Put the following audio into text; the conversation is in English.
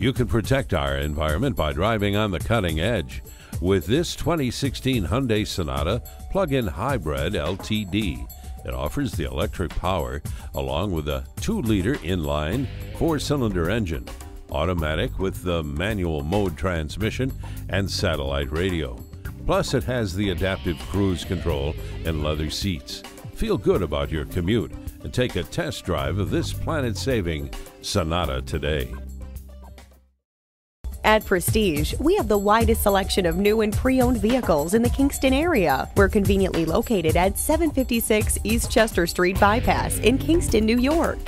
You can protect our environment by driving on the cutting edge with this 2016 Hyundai Sonata plug-in hybrid LTD. It offers the electric power along with a 2-liter inline 4-cylinder engine, automatic with the manual mode transmission and satellite radio. Plus it has the adaptive cruise control and leather seats. Feel good about your commute and take a test drive of this planet-saving Sonata today. At Prestige, we have the widest selection of new and pre owned vehicles in the Kingston area. We're conveniently located at 756 East Chester Street Bypass in Kingston, New York.